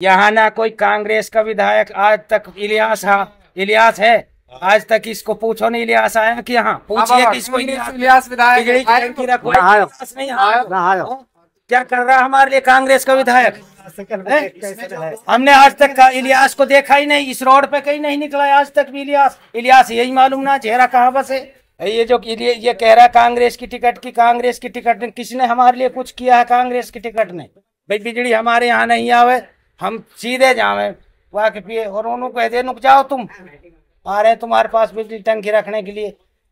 यहाँ ना कोई कांग्रेस का विधायक आज तक इलियास हा इलियास है? आज तक इसको पूछो नहीं इलियास आया कि यहाँ? पूछिए किसको इलियास इलियास विधायक आया? क्या कर रहा है हमारे लिए कांग्रेस का विधायक? हमने आज तक का इलियास को देखा ही नहीं इस रोड पे कहीं नहीं निकला आज तक भी इलियास। इलियास यही मालूम ना चेहरा कहाँ बस? है ये जो ये ये कह रहा है कांग्रेस की टिकट की कांग्रेस की टिकट ने किसने हमारे लिए कुछ किया है कांग्रेस की टिकट ने? भाई बिजली हमारे यहाँ नहीं आवे। हम सीधे जावे। वाके पिए और उन्होंने कह दे नुक जाओ तुम। आ रहे हैं तुम्हारे पास बिजली टंकी रखने के लिए।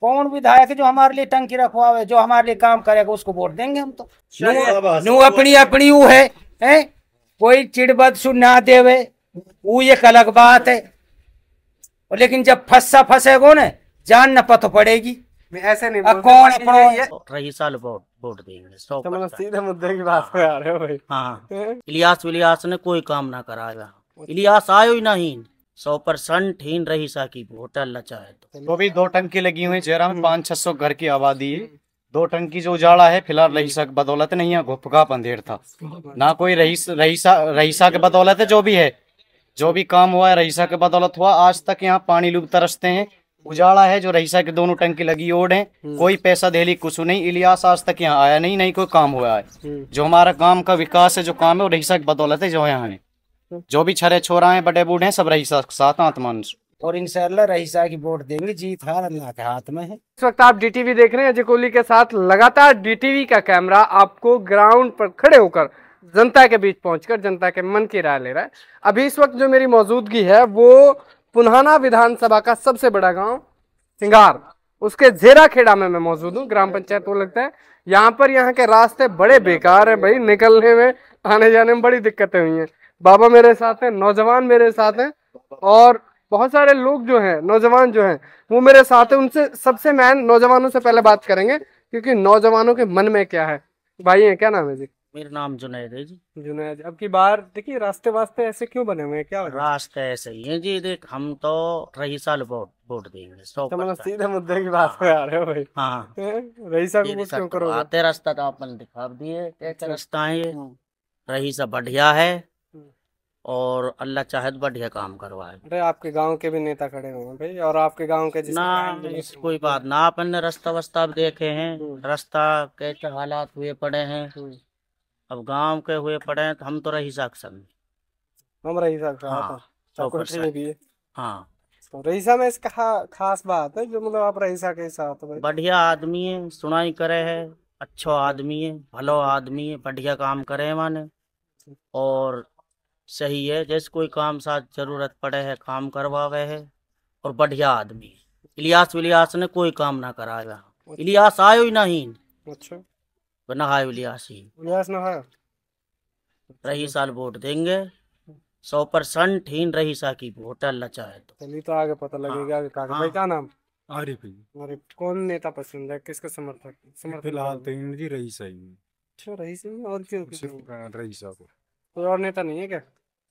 कौन विधायक जो हमारे लिए टंकी रखवावे जो हमारे लिए काम करेगा उसको वोट देंगे हम तो? नू- अपनी अपनी वो है हैं? कोई चिड़बद सु ना देवे। वो एक अलग बात है। और लेकिन जब फंसा फंसेगो ना जान न पतो पड़ेगी। मैं ऐसे नहीं कौन ये- रही साल वोट वोट देंगे सौ तो मतलब सीधे मुद्दे की बात पे आ रहे हो भाई। हाँ। इलियास विलियास ने कोई काम ना कराया। इलियास आयो ही नहीं। सौ परसेंट हीन रही सा की वोट अल्लाह चाहे तो। तो भी दो टंकी लगी हुई चेहरा में पाँच छह सौ घर की आबादी। है दो टंकी जो उजाड़ा है फ़िलहाल रईसा की बदौलत नहीं है घुपका अंधेर था। ना कोई रईस रईसा रईसा के बदौलत है जो भी है। जो भी काम हुआ है रईसा के बदौलत हुआ। आज तक यहाँ पानी लूप तरसते हैं। उजाड़ा है जो रईसा की दोनों टंकी लगी ओढ़ है। कोई पैसा देली कुछ नहीं। इलियास आज तक यहाँ आया नहीं नहीं कोई काम हुआ है। जो हमारा काम का विकास है जो काम है वो रईसा की बदौलत है जो यहाँ है जो भी छरे छोरा हैं बड़े बूढ़े हैं सब रईसा के साथ आत्मान और इंशाल्लाह रईसा की वोट देंगे जीत हार अल्लाह के हाथ में है। इस वक्त आप डीटीवी देख रहे हैं अजय कोहली के साथ लगातार डीटीवी का कैमरा आपको ग्राउंड पर खड़े होकर जनता के बीच पहुंचकर जनता के मन की राय ले रहा है। अभी इस वक्त जो मेरी मौजूदगी है वो पुन्हाना विधानसभा का सबसे बड़ा गाँव सिंगार। उसके जेरा खेड़ा में मैं मौजूद हूँ, ग्राम पंचायत वो लगता है। यहाँ पर यहाँ के रास्ते बड़े बेकार है भाई निकलने में आने जाने में बड़ी दिक्कतें हुई हैं। बाबा मेरे साथ हैं, नौजवान मेरे साथ हैं, और बहुत सारे लोग जो हैं, नौजवान जो हैं, वो मेरे साथ हैं। उनसे सबसे मैं, नौजवानों से पहले बात करेंगे, क्योंकि नौजवानों के मन में क्या है? भाई हैं क्या नाम है जी? मेरा नाम जुनैद है जी। जुनैद अब की बार देखिए रास्ते वास्ते ऐसे क्यों बने हुए हैं? क्या? रास्ते ऐसे ही है जी देख हम तो रही साल वोट वोट देंगे सौ तो मतलब सीधे मुद्दे की बात पे आ रहे हो भाई। हाँ। हैं? ये वोट क्यों सब करोगे? आते रास्ता तो अपन दिखा दिए कैसे रास्ता है ये रही सब बढ़िया है। और अल्लाह चाहे तो बढ़िया काम करवाए। अरे आपके गाँव के भी नेता खड़े हुए हैं भाई और आपके गाँव के ना इस कोई बात ना अपन ने रास्ता वस्ता देखे हैं। रास्ता कैसे हालात हुए पड़े हैं। अब गाँव के हुए पड़े हैं तो हम तो रही सकते हम रईसा का हाँ, हाँ, सौ कुछ नहीं परसेंट। भी है। हाँ। तो रईसा में इसका खास बात है जो मतलब आप रईसा के साथ बढ़िया आदमी है सुनाई करे है अच्छो आदमी है भलो आदमी है बढ़िया काम करे है माने। और सही है जैसे कोई काम साथ ज़रूरत पड़े है काम करवावे है और बढ़िया आदमी है। इलियास विलियास ने कोई काम ना कराया इलियास आयो ही नहीं। अच्छा। बना आयो इलियास ही उल्लास ना रही साल वोट देंगे। सौ परसेंट हीन रहीसा की वोट अल्लाह चाहे तो। चलिए तो आगे पता लगेगा हाँ, कहा हाँ। भाई क्या नाम? आरिफ ही अरे कौन नेता पसंद है? किसका समर्थक समर्थक? फ़िलहाल तो जी रही सही अच्छा रही से और क्यों? सिर्फ़ रही को कोई और नेता नहीं है क्या?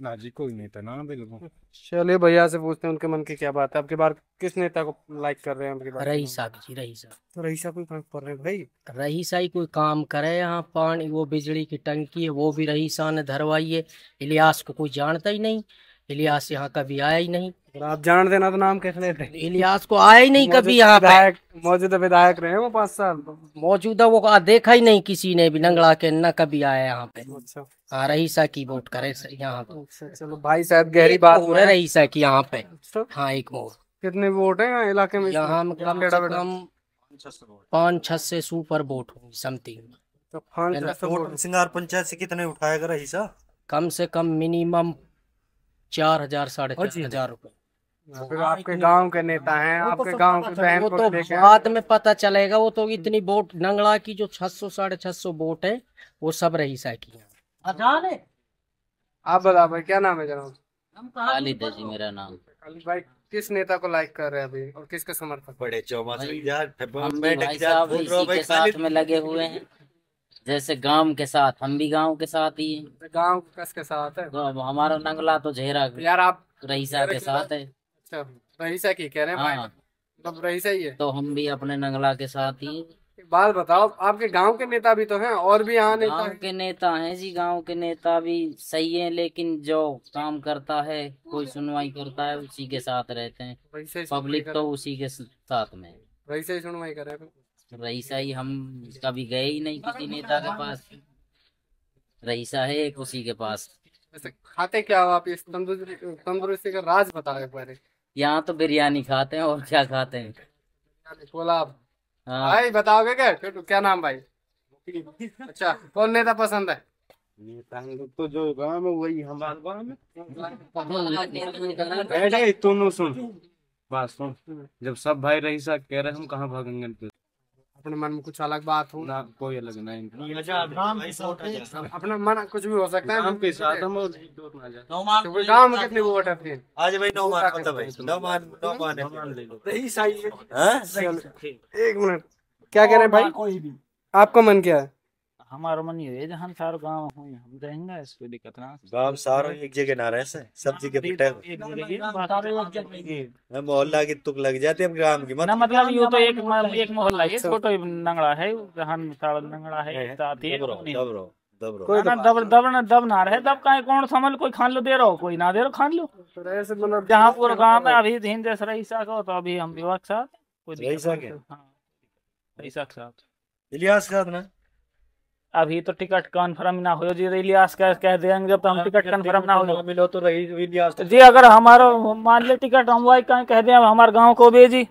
ना जी कोई नेता ना बिल्कुल चलिए भैया से पूछते हैं उनके मन की क्या बात है? आपके बार किस नेता को लाइक कर रहे हैं आपके बार? साहब जी रही साहब। तो रही साहब कोई काम कर रहे हैं भाई? रही ही कोई काम करे यहाँ पानी वो बिजली की टंकी है वो भी रही साहब ने धरवाई है। इलियास को कोई जानता ही नहीं। इलियास यहाँ कभी आया ही नहीं। आप जान देना तो नाम कैसे लेते इलियास को आया ही नहीं कभी यहाँ पे। मौजूदा विधायक रहे वो पाँच साल। मौजूदा वो देखा ही नहीं किसी ने भी नंगला के न कभी आया यहाँ पे। अच्छा। हाँ रईसा की वोट करे यहाँ पे। अच्छा चलो भाई साहब गहरी बात है रईसा की यहाँ पे। अच्छा, हाँ एक मोर कितने वोट है यहाँ इलाके में? यहाँ में कम टेढ़ा से बेढ़ा। कम पाँच छह से सुपर वोट होंगी समथिंग। तो वोट सिंगार पंचायत से कितने उठाएगा रईसा कम से कम मिनिमम चार हज़ार साढ़े चार हज़ार रुपए। फिर आपके गाँव के नेता हैं आपके गाँव के बहन वो को तो बाद में पता चलेगा वो तो इतनी वोट नंगड़ा की जो छह सौ साढ़े छह सौ वोट है वो सब रही की है। आप बता भाई क्या नाम है जनाब? खालिद है जी मेरा नाम। भाई किस नेता को लाइक कर रहे हैं अभी और किसके समर्थक? बड़े चौमास यार हम भी भाई साहब इसी के साथ में लगे हुए हैं। जैसे गाँव के साथ हम भी गाँव के साथ ही हैं। गाँव किसके साथ है? तो हमारा नंगला तो झेरा यार आप रईसा के साथ है। अच्छा रईसा की कह रहे हैं हाँ। मतलब रईसा ही है। तो हम भी अपने नंगला के साथ ही बात बताओ आपके गाँव के नेता भी तो हैं और भी यहाँ नेता गाँव के नेता हैं जी गाँव के नेता भी सही हैं लेकिन जो काम करता है कोई सुनवाई करता है उसी के साथ रहते हैं। पब्लिक तो उसी के साथ में वैसे ही सुनवाई करे। रईसा ही हम कभी गए ही नहीं किसी नेता के पास। रईसा है एक उसी के पास। खाते क्या हो आप इस तंदुरुस्ती का राज बताओ एक बार। यहाँ तो बिरयानी खाते हैं और क्या खाते हैं? हाँ। भाई बताओगे क्या? छोटू, क्या नाम भाई? अच्छा कौन नेता पसंद है? तो जो गाँव में वही हमारे गाँव में। हाँ, तुम सुन। बात सुन। जब सब भाई रही सा कह रहे हम कहाँ भागेंगे? अपने मन में कुछ अलग बात हो। ना कोई अलग नहीं। अपना मन कुछ भी हो सकता है हम के साथ हम तो गाँव में कितने वोट है फिर आज भाई नौ मान भाई नौ मान नौ मान हाँ? एक मिनट। क्या कह रहे हैं भाई? कोई भी। आपका मन क्या है? हमारा मन ये है जहाँ सारो गाँव हो हम रहेंगे इसको दिक्कत ना गाँव सारो एक जगह ना रहे से सब जगह पिटे सारो ही। मोहल्ला की तुक लग जाती है ग्राम की मत ना मतलब ये तो एक एक मोहल्ला है छोटो नंगड़ा है जहाँ सारो नंगड़ा है साथ ही दबरो दबरो कोई ना दब दब ना दब ना रहे दब का कौन समझ कोई खान लो दे रहो कोई ना दे रहो खान लो। ऐसे मतलब जहाँ पूरा गाँव में अभी दिन जैसे रईसा को तो अभी हम विवाह साथ कोई। के? हाँ के साथ। इलियास का ना? अभी तो टिकट कन्फर्म ना हो जी इलियास का कह देंगे जब तो हम टिकट कन्फर्म ना हो मिलो तो रही इलियास तो जी अगर हमारा मान ले टिकट हम वही कहीं कह दें हमारे गाँव को भी जी।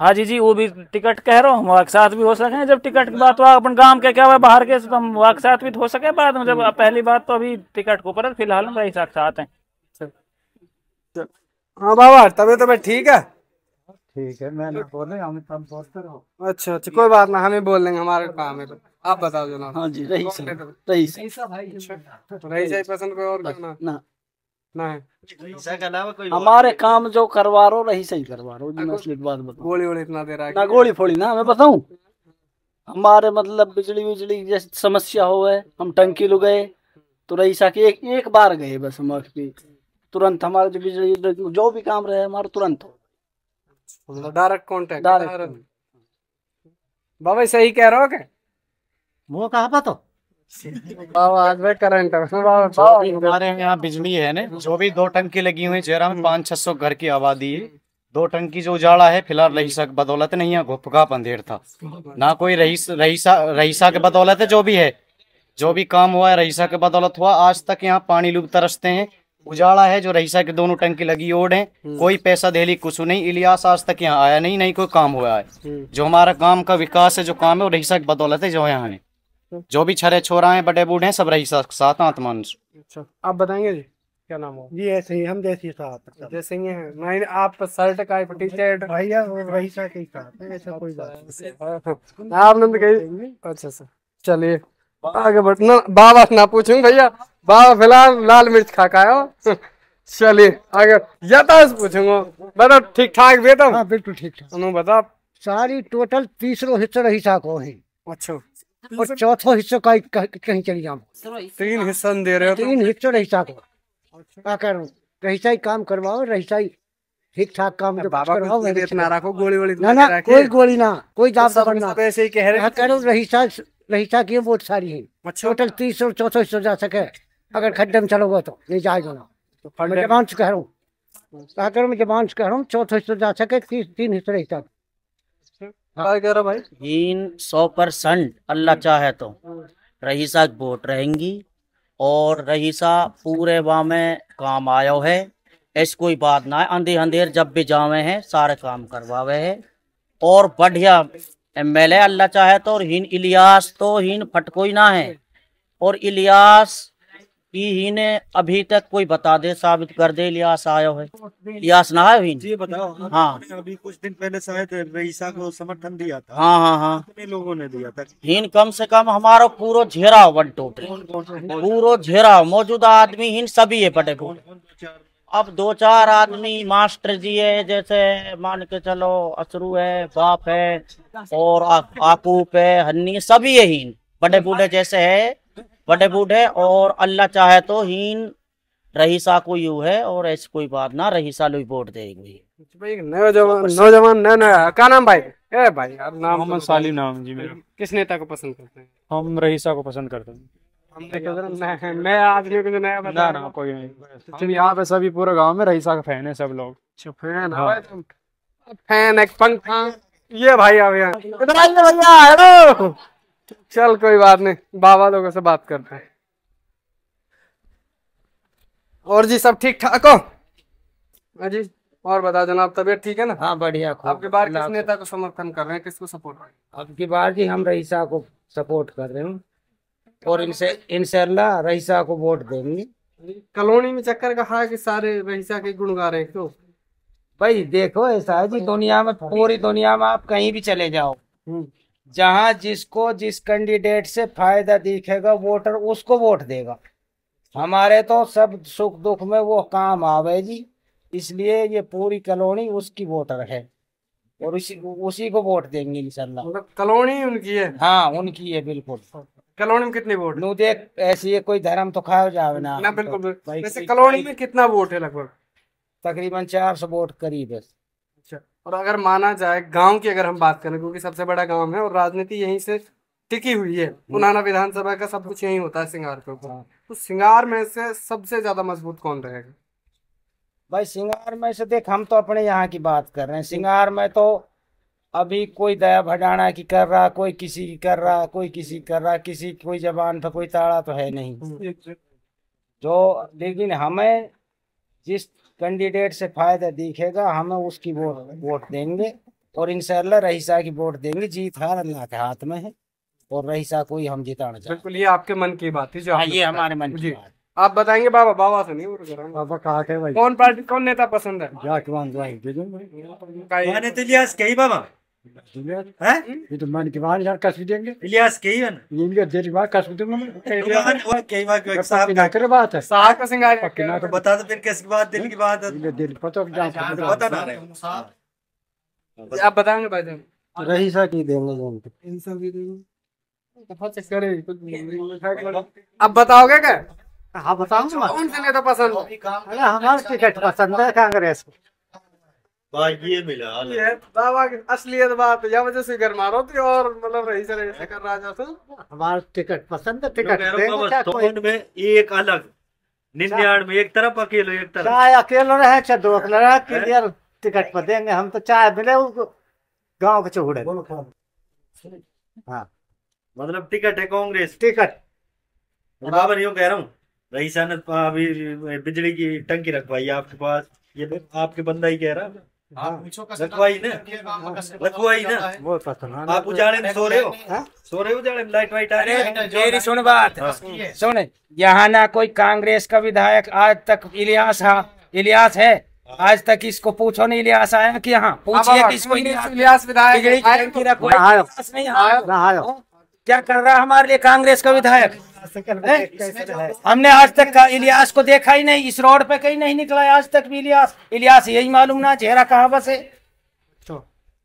हाँ जी जी वो भी टिकट कह रहा हूँ वहाँ साथ भी हो सके जब टिकट की बात हुआ अपन गाँव के क्या हुआ बाहर के तो हम वहाँ साथ भी तो हो सके बाद में। जब पहली बात तो अभी टिकट को पर फ़िलहाल हम रईसा के साथ हैं। हाँ बाबा तबीयत तो भाई ठीक है? ठीक है मैं बोले हम तब सोचते रहो। अच्छा अच्छा कोई बात ना हमें बोल देंगे हमारे काम है आप बताओ जनाब। हाँ जी रही कौन सही नेता? रही सही तो रही सही पसंद कोई और क्यों ना? ना। है? हमारे काम जो करवा रहो रही सही करवा रहो। जी मैं बात बताऊँ। गोली वोली इतना दे रहा है ना गोली फोड़ी ना मैं बताऊँ? हमारे मतलब बिजली बिजली जैसे समस्या हो है हम टंकी लो गए तो रईसा के एक एक बार गए बस हम भी। तुरंत हमारे जो बिजली जो भी काम रहे हमारा तुरंत हो मतलब डायरेक्ट कांटेक्ट Direct बाबा सही कह रहे हो क्या? वो कहा है। भी हमारे यहाँ बिजली है ना जो भी दो टंकी लगी हुई जयरा में पाँच छह सौ घर की आबादी है। दो टंकी जो उजाड़ा है फ़िलहाल रहीसा की बदौलत नहीं है गुफगा अंधेर था। ना कोई रहीस रहीसा रहीसा के बदौलत है जो भी है। जो भी काम हुआ है रहीसा के बदौलत हुआ। आज तक यहाँ पानी लोग तरसते हैं। उजाड़ा है जो रहीसा के दोनों टंकी लगी ओढ़ है। कोई पैसा देली कुछ नहीं। इलियास आज तक यहाँ आया नहीं नहीं कोई काम हुआ है। जो हमारा काम का विकास है जो काम है वो रहीसा की बदौलत है जो यहाँ है। जो भी छरे छोरा हैं बड़े बूढ़े हैं सब रहीसा के साथ आत्मानुष अच्छा आप बताएँगे जी क्या नाम हो? जी ऐसे ही हम जैसे ही साथ जैसे ही है। नहीं आप शर्ट का टी शर्ट भैया वही सा के साथ ऐसा कोई बात आपने तो कही अच्छा सर चलिए आगे बढ़ना बाबा ना पूछूँ भैया। बाबा फ़िलहाल लाल मिर्च खा का आयो चलिए आगे यथाश पूछूँगा। बताओ ठीक ठाक बेटा हाँ बिल्कुल ठीक ठाक बता सारी टोटल तीसरो हिस्सा रही को है। अच्छा। और चौथो हिस्सा का कहीं चली जाऊँ। तीन हिस्सा दे रहे हो तो तीन हिस्सा रही को। क्या करूँ रहीसा ही? काम करवाओ रहीसा ही ठीक ठाक काम जो बाबा करवाओ ना रखो गोली वोली ना ना कोई गोली ना कोई जाप सब करना सब ऐसे ही कह रहे यहाँ करो रहीसा रहीसा की वोट सारी है। अच्छा। टोटल तीस और चौथा हिस्सा जा सके। अगर खड्डे में चलोगे तो नहीं जाएगा ना। मैं जबान से कह रहा हूँ। क्या करूँ मैं जबान से कह रहा हूँ चौथा हिस्सा जा सके तीन तीन हिस्से रहीसा क्या कह रहा भाई? सौ परसेंट अल्लाह चाहे तो। रहीसा वोट रहेंगी और रहीसा पूरे वहाँ में काम आयो है। ऐसी कोई बात ना है। अंधे अंधेर जब भी जावे हैं सारे काम करवावे है। और बढ़िया एमएलए अल्लाह चाहे तो और हीन इलियास तो हीन फटकोई ना है। और इलियास की हीन अभी तक कोई बता दे साबित कर दे इलियास आयो है। इलियास ना है हीन जी बताओ। हाँ। अभी कुछ दिन पहले शायद रईसा को समर्थन दिया था। हाँ हाँ हाँ। कितने लोगों ने दिया था? हीन कम से कम हमारा पूरो झेरा वन टोटल पूरो झेरा मौजूदा आदमी हीन सभी है बड़े बूढ़े अब दो चार आदमी मास्टर जी है जैसे मान के चलो असरू है बाप है और आकूप है हन्नी सभी है हीन बड़े बूढ़े जैसे है बड़े बूढ़े और अल्लाह चाहे तो हीन रहीसा को यू है और ऐसी कोई बात ना रहीसा लो वोट देगी नौजवान नौजवान नया नया क्या नाम भाई? ए भाई यार नाम मोहम्मद तो सालिम नाम जी मेरा। किस नेता को पसंद करते हैं? हम रईसा को पसंद करते हैं। हमने कहा नया आदमी को नया बता ना कोई नहीं। हम यहाँ पे सभी पूरे गाँव में रईसा का फ़ैन है सब लोग। फ़ैन हाँ। फ़ैन एक पंखा ये भाई अब यहाँ। भैया हेलो। चल कोई बात नहीं। बाबा लोगों से बात करते हैं। और जी सब ठीक ठाक हो? हाँ जी और बता जनाब तबीयत ठीक है ना? हाँ बढ़िया आपके बार किस नेता को समर्थन कर रहे हैं? किसको सपोर्ट कर रहे अब की बार जी हम रईसा को सपोर्ट कर रहे हैं। और इनसे इंशाल्लाह रईसा को वोट देंगे। हैं कॉलोनी में चक्कर कहा है कि सारे रहीसा के गुण गा रहे हैं क्यों भाई देखो ऐसा है जी दुनिया में पूरी दुनिया में आप कहीं भी चले जाओ। जहाँ जिसको जिस कैंडिडेट से फ़ायदा दिखेगा वोटर उसको वोट देगा। हमारे तो सब सुख दुख में वो काम आवे जी इसलिए ये पूरी कॉलोनी उसकी वोटर है और उसी उसी को वोट देंगे इंशाल्लाह। मतलब कॉलोनी उनकी है? हाँ उनकी है बिल्कुल। कॉलोनी में कितने वोट नु देख ऐसी है कोई धर्म तो खाओ जावे ना। ना बिल्कुल। भाई वैसे कॉलोनी में कितना वोट है लगभग? तकरीबन चार सौ वोट करीब है। और अगर माना जाए गाँव की अगर हम बात करें क्योंकि सबसे बड़ा गाँव है और राजनीति यहीं से टिकी हुई है। उनाना विधानसभा का सब कुछ यहीं होता है सिंगार के ऊपर। तो सिंगार में से सबसे ज़्यादा मज़बूत कौन रहेगा? भाई सिंगार में से देख हम तो अपने यहाँ की बात कर रहे हैं। सिंगार में तो अभी कोई दया भडाना की कर रहा कोई किसी की कर रहा कोई किसी की कर रहा किसी कोई जबान पे कोई ताड़ा तो है नहीं। जो लेकिन हमें जिस कैंडिडेट से फ़ायदा दिखेगा हमें उसकी वोट वोट देंगे। और इंशाल्लाह रईसा की वोट देंगे। जीत हार अल्लाह के हाथ में है। और रईसा को ही हम जिताना चाहते बिल्कुल ये आपके मन की बात थी जो हाँ, ये हमारे मन की बात आप बताएँगे बाबा बाबा से नहीं वो करेंगे बाबा कहा के भाई? कौन पार्टी कौन नेता पसंद है? जाके वहाँ दवाई दे तो कही बाबा। हैं ये तो मन की बात यार देंगे। इलियास कही है ना? ये इनके देर बाद कसबी दूँगा। मान वो कई बार साहब पक्की ना करे बात है। साहब का सिंगार पक्की ना तो बता दो फिर किसकी बात दिल की बात। है इनके दिल पता बता ना रहे आप बताएँगे भाई जान। रईसा की देंगे उनको इन सब भी देंगे। अब बताओगे क्या? हाँ बताऊँगा। कौन से नेता पसंद? है हमारा टिकट पसंद है कांग्रेस। को ये मिला ये बाबा की असलियत बात या वजह से घर मारो थी और मतलब रही से रही कर रहा था हमारा टिकट पसंद है टिकट रहा में एक अलग निन्यानवे एक तरफ़ अकेले एक तरफ़। चाहे अकेले रहे चाहे दो अकेले रहे क्लियर टिकट पर देंगे हम तो चाय मिले उसको गाँव के चौड़े हाँ। मतलब टिकट है कांग्रेस। टिकट। बाबा यूँ कह रहा हूँ रईसा ने अभी बिजली की टंकी रखवाई है आपके पास ये आपके बंदा ही कह रहा है। रखवाई ना। रखवाई ना। वो पसंद आप उजाले में सो रहे हो? हाँ? सो रहे हो उजाले में? लाइट वाइट आ रही है? मेरी सुन बात। सुन यहाँ ना कोई कांग्रेस का विधायक आज तक इलियास हा इलियास है। आज तक इसको पूछो नहीं इलियास आया कि यहाँ? पूछिए किसको इलियास विधायक नहीं आया क्या कर रहा है हमारे लिए कांग्रेस का विधायक? हमने आज तक का इलियास को देखा ही नहीं इस रोड पे कहीं नहीं निकला है आज तक भी इलियास। इलियास यही मालूम ना चेहरा कहाँ बस है?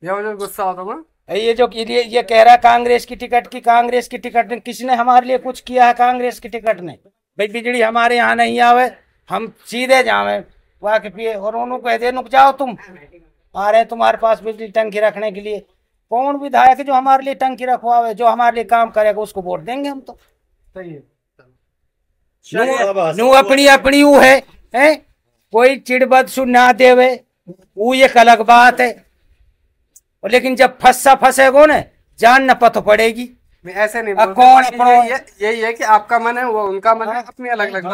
ये गुस्सा होता ना ये जो ये ये कह रहा है कांग्रेस की टिकट की कांग्रेस की टिकट ने किसने हमारे लिए कुछ किया है कांग्रेस की टिकट ने भाई बिजली हमारे यहाँ नहीं आवे हम सीधे जावे। वाके पिए और उन्होंने कह दे नुक जाओ तुम आ रहे तुम्हारे पास बिजली टंकी रखने के लिए। कौन विधायक है जो हमारे लिए टंकी रखवावे जो हमारे लिए काम करेगा उसको वोट देंगे हम तो। सही है नु अपनी अपनी वो है हैं? कोई चिड़बद सु ना देवे। वो एक अलग बात है। और लेकिन जब फंसा फंसेगो ना जान न पतो पड़ेगी। ऐसे नहीं कौन अपना- यही है यही है कि आपका मन है वो उनका मन है अपनी अलग अलग बात।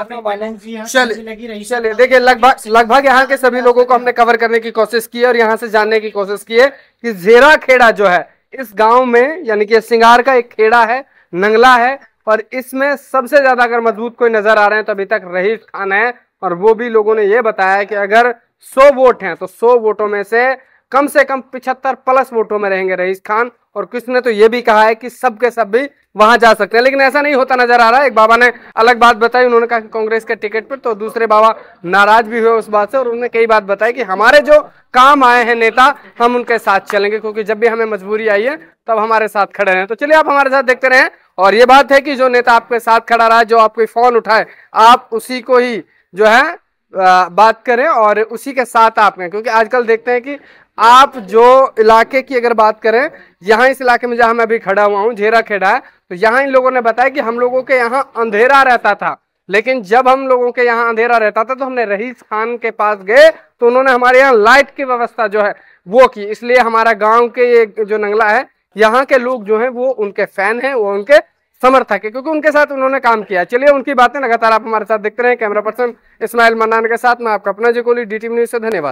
चलिए देखिए लगभग लगभग यहाँ के सभी लोगों को हमने कवर करने की कोशिश की है और यहाँ से जानने की कोशिश की है कि जेरा खेड़ा जो है इस गाँव में यानी कि सिंगार का एक खेड़ा है नंगला है और इसमें सबसे ज़्यादा अगर मज़बूत कोई नज़र आ रहे हैं तो अभी तक रहीस खान है और वो भी लोगों ने यह बताया कि अगर 100 वोट हैं तो 100 वोटों में से कम से कम 75 प्लस वोटों में रहेंगे रईस खान। और किसने तो ये भी कहा है कि सब के सब भी वहाँ जा सकते हैं। लेकिन ऐसा नहीं होता नज़र आ रहा है। एक बाबा ने अलग बात बताई, उन्होंने कहा कि कांग्रेस के टिकट पर तो दूसरे बाबा नाराज़ भी हुए उस बात से, और उन्होंने कई बात बताई कि हमारे जो काम आए हैं नेता, हम उनके साथ चलेंगे, क्योंकि जब भी हमें मजबूरी आई है, तब हमारे साथ खड़े हैं। तो चलिए आप हमारे साथ देखते रहें। और ये बात है कि जो नेता आपके साथ खड़ा रहा जो आपको फ़ोन उठाए, आप उसी को ही जो है बात करें और उसी के साथ आप हैं। क्योंकि आजकल देखते हैं कि आप जो इलाके की अगर बात करें, यहाँ इस इलाके में जहाँ मैं अभी खड़ा हुआ हूँ, झेरा खेड़ा है तो यहाँ इन लोगों ने बताया कि हम लोगों के यहाँ अंधेरा रहता था। लेकिन जब हम लोगों के यहाँ अंधेरा रहता था तो हमने रईस खान के पास गए तो उन्होंने हमारे यहाँ लाइट की व्यवस्था जो है, वो की। इसलिए हमारा गाँव के ये जो नंगला है, यहाँ के लोग जो हैं, वो उनके फ़ैन हैं, वो उनके समर्थक है, क्योंकि उनके साथ उन्होंने काम किया। चलिए, उनकी बातें लगातार आप हमारे साथ देखते रहे। कैमरा पर्सन इस्माइल मन्नान के साथ मैं आपका अपना जिकोली डी न्यूज़ से धन्यवाद।